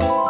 Bye.